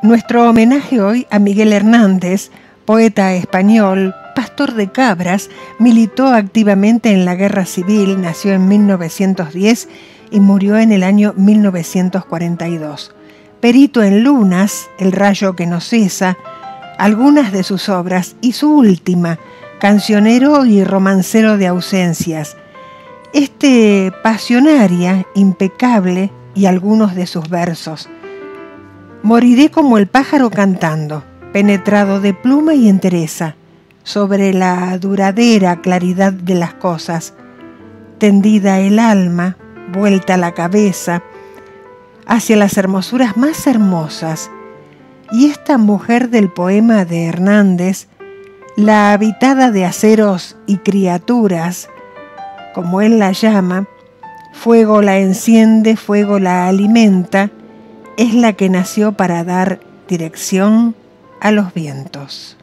Nuestro homenaje hoy a Miguel Hernández, poeta español, pastor de cabras, militó activamente en la Guerra Civil, nació en 1910 y murió en el año 1942. Perito en Lunas, El rayo que no cesa, algunas de sus obras y su última, Cancionero y romancero de ausencias. Este pasionaria, impecable y algunos de sus versos. Moriré como el pájaro cantando, penetrado de pluma y entereza, sobre la duradera claridad de las cosas, tendida el alma, vuelta la cabeza, hacia las hermosuras más hermosas, y esta mujer del poema de Hernández, la habitada de aceros y criaturas, como él la llama, fuego la enciende, fuego la alimenta, es la que nació para dar dirección a los vientos.